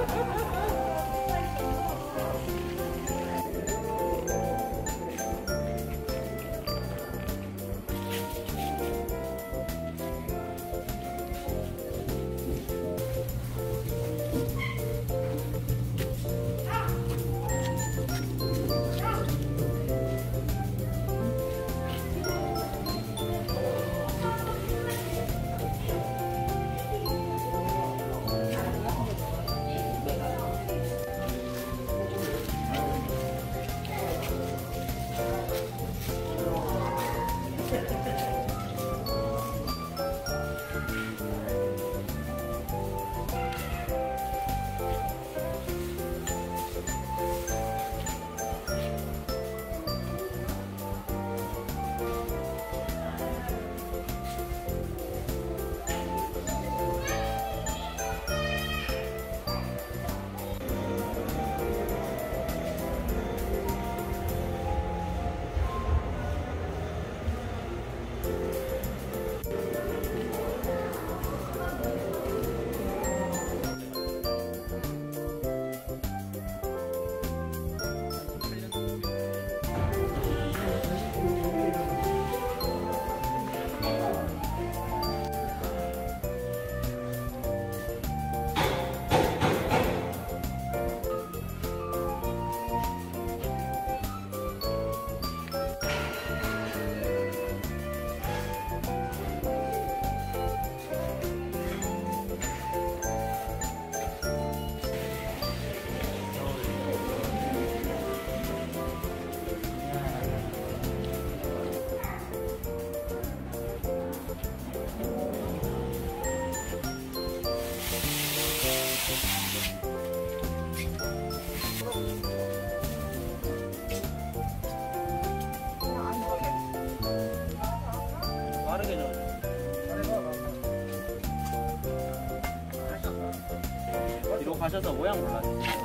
Ha ha ha! 这都我养不着。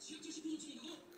其实这是工具以。